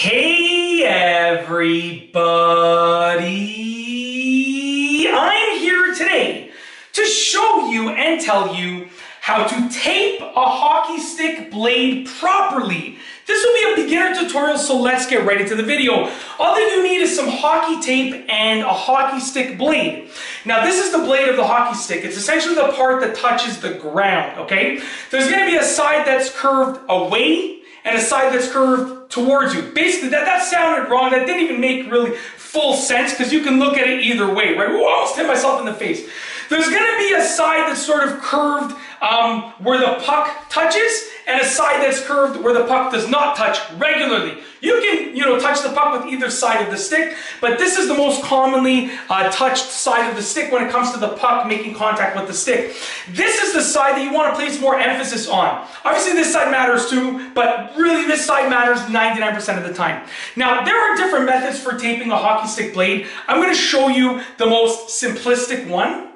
Hey everybody! I'm here today to show you and tell you how to tape a hockey stick blade properly. This will be a beginner tutorial, so let's get right into the video. All that you need is some hockey tape and a hockey stick blade. Now this is the blade of the hockey stick. It's essentially the part that touches the ground, okay? There's gonna be a side that's curved away and a side that's curved towards you. Basically, that, that sounded wrong. That didn't even make really full sense because you can look at it either way, right? I almost hit myself in the face. There's going to be a side that's sort of curved um, where the puck touches and a side that's curved where the puck does not touch regularly. You can, you know, touch the puck with either side of the stick, but this is the most commonly uh, touched side of the stick when it comes to the puck making contact with the stick. This is the side that you want to place more emphasis on. Obviously this side matters too, but really this side matters 99% of the time. Now, there are different methods for taping a hockey stick blade. I'm going to show you the most simplistic one.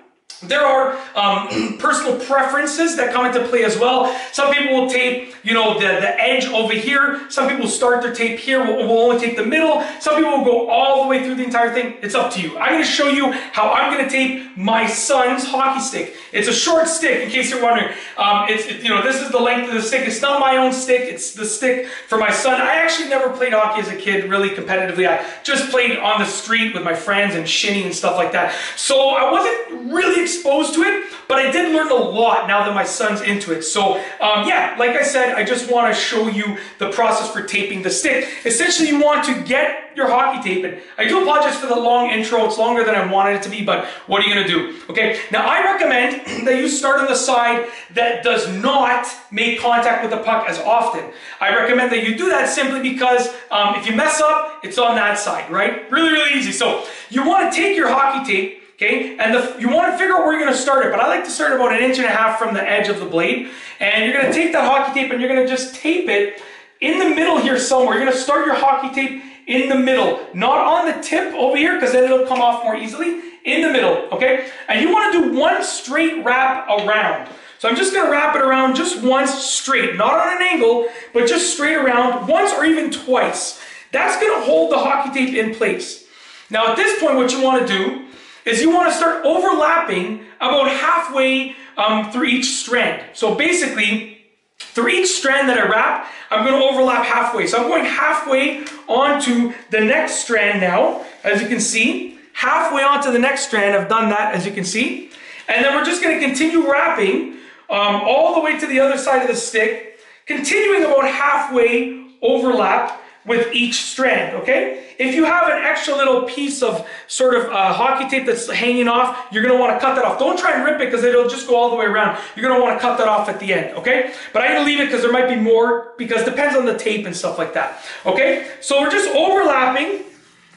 There are um, personal preferences that come into play as well. Some people will tape, you know, the, the edge over here. Some people start their tape here, will will only tape the middle. Some people will go all the way through the entire thing. It's up to you. I'm going to show you how I'm going to tape my son's hockey stick. It's a short stick, in case you're wondering. Um, it's, it, you know, this is the length of the stick. It's not my own stick. It's the stick for my son. I actually never played hockey as a kid, really competitively. I just played on the street with my friends and shinny and stuff like that. So I wasn't really exposed to it, but I did learn a lot now that my son's into it. So um, yeah, like I said, I just want to show you the process for taping the stick. Essentially, you want to get your hockey tape, and I do apologize for the long intro. It's longer than I wanted it to be, but what are you going to do? Okay, now I recommend that you start on the side that does not make contact with the puck as often. I recommend that you do that simply because um, if you mess up, it's on that side, right? Really, really easy. So you want to take your hockey tape, Okay, and the, you want to figure out where you're going to start it, but I like to start about an inch and a half from the edge of the blade, and you're going to take that hockey tape and you're going to just tape it in the middle here somewhere. You're going to start your hockey tape in the middle, not on the tip over here, because then it'll come off more easily, in the middle, okay? And you want to do one straight wrap around. So I'm just going to wrap it around just once straight, not on an angle, but just straight around once or even twice. That's going to hold the hockey tape in place. Now at this point, what you want to do is you want to start overlapping about halfway um, through each strand. So basically, through each strand that I wrap, I'm going to overlap halfway. So I'm going halfway onto the next strand now, as you can see. Halfway onto the next strand, I've done that, as you can see. And then we're just going to continue wrapping um, all the way to the other side of the stick, continuing about halfway overlap with each strand, okay? If you have an extra little piece of sort of uh, hockey tape that's hanging off, you're gonna wanna cut that off. Don't try and rip it because it'll just go all the way around. You're gonna wanna cut that off at the end, okay? But I'm gonna leave it because there might be more because depends on the tape and stuff like that, okay? So we're just overlapping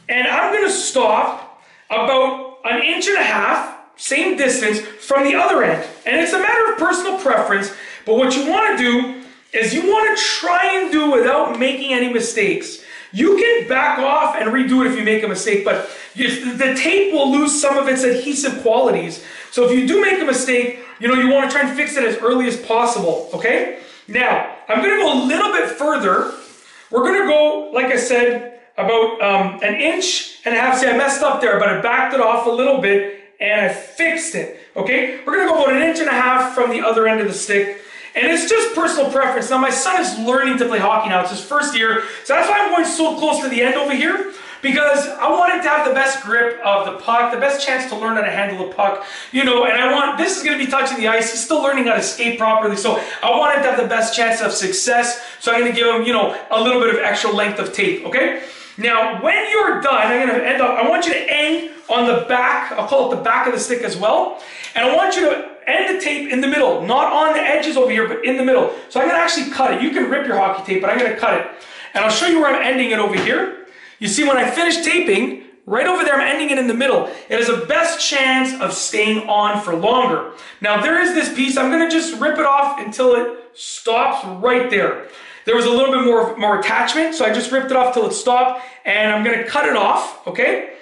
and I'm gonna stop about an inch and a half, same distance from the other end. And it's a matter of personal preference, but what you wanna do is you want to try and do without making any mistakes. You can back off and redo it if you make a mistake, but the tape will lose some of its adhesive qualities. So if you do make a mistake, you know, you want to try and fix it as early as possible, okay? Now, I'm going to go a little bit further. We're going to go, like I said, about um, an inch and a half. See, I messed up there, but I backed it off a little bit and I fixed it, okay? We're going to go about an inch and a half from the other end of the stick. And it's just personal preference. Now, my son is learning to play hockey now. It's his first year. So that's why I'm going so close to the end over here. Because I want him to have the best grip of the puck, the best chance to learn how to handle the puck. You know, and I want, this is going to be touching the ice. He's still learning how to skate properly. So I want him to have the best chance of success. So I'm going to give him, you know, a little bit of extra length of tape, okay? Now, when you're done, I'm going to end up, I want you to end on the back, I'll call it the back of the stick as well. And I want you to end the tape in the middle, not on the edges over here, but in the middle. So I'm gonna actually cut it. You can rip your hockey tape, but I'm gonna cut it. And I'll show you where I'm ending it over here. You see when I finish taping, right over there, I'm ending it in the middle. It has a best chance of staying on for longer. Now there is this piece, I'm gonna just rip it off until it stops right there. There was a little bit more, more attachment, so I just ripped it off till it stopped, and I'm gonna cut it off, okay?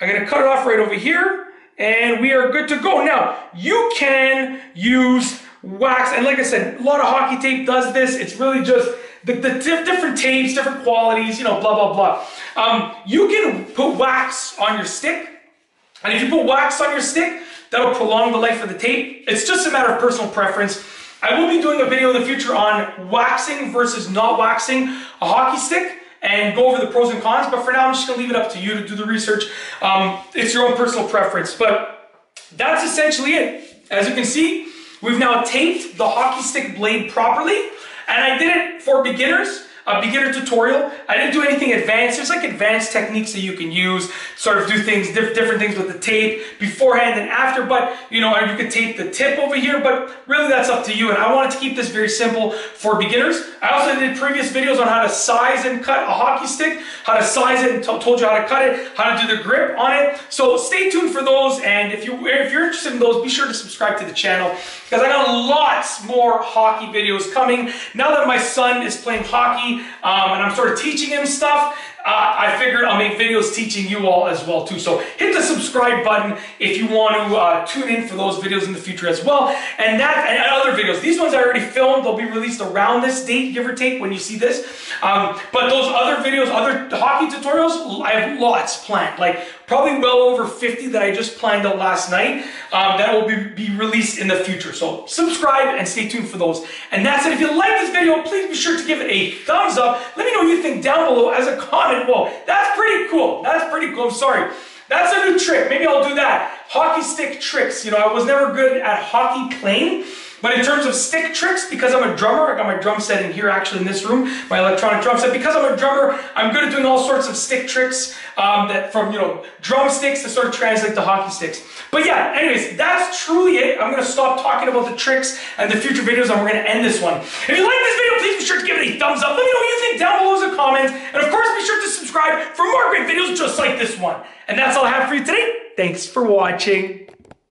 I'm gonna cut it off right over here, and we are good to go. Now, you can use wax, and like I said, a lot of hockey tape does this. It's really just the, the different tapes, different qualities, you know, blah, blah, blah. Um, you can put wax on your stick. And if you put wax on your stick, that'll prolong the life of the tape. It's just a matter of personal preference. I will be doing a video in the future on waxing versus not waxing a hockey stick and go over the pros and cons. But for now, I'm just gonna leave it up to you to do the research. Um, it's your own personal preference. But that's essentially it. As you can see, we've now taped the hockey stick blade properly. And I did it for beginners a beginner tutorial. I didn't do anything advanced. There's like advanced techniques that you can use, sort of do things, diff different things with the tape beforehand and after, but you know, you could tape the tip over here, but really that's up to you. And I wanted to keep this very simple for beginners. I also did previous videos on how to size and cut a hockey stick, how to size it and told you how to cut it, how to do the grip on it. So stay tuned for those. And if, you, if you're interested in those, be sure to subscribe to the channel because I got lots more hockey videos coming. Now that my son is playing hockey, um, and I'm sort of teaching him stuff. Uh, I figured I'll make videos teaching you all as well too. So hit the subscribe button if you want to uh, tune in for those videos in the future as well. And that and other videos. These ones I already filmed. They'll be released around this date, give or take, when you see this. Um, but those other videos, other hockey tutorials, I have lots planned. Like probably well over 50 that I just planned out last night um, that will be, be released in the future. So subscribe and stay tuned for those. And that's it. If you like this video, please be sure to give it a thumbs up. Let me know what you think down below as a comment whoa, that's pretty cool. That's pretty cool. I'm sorry. That's a new trick. Maybe I'll do that. Hockey stick tricks. You know, I was never good at hockey playing, but in terms of stick tricks, because I'm a drummer, I got my drum set in here actually in this room, my electronic drum set. Because I'm a drummer, I'm good at doing all sorts of stick tricks um, that from, you know, drumsticks to sort of translate to hockey sticks. But yeah, anyways, that's truly it. I'm going to stop talking about the tricks and the future videos and we're going to end this one. If you like this video, please be sure to give it a thumbs up. Let me know what you think down below as a comment. And of course, be sure to subscribe for more great videos just like this one. And that's all I have for you today. Thanks for watching.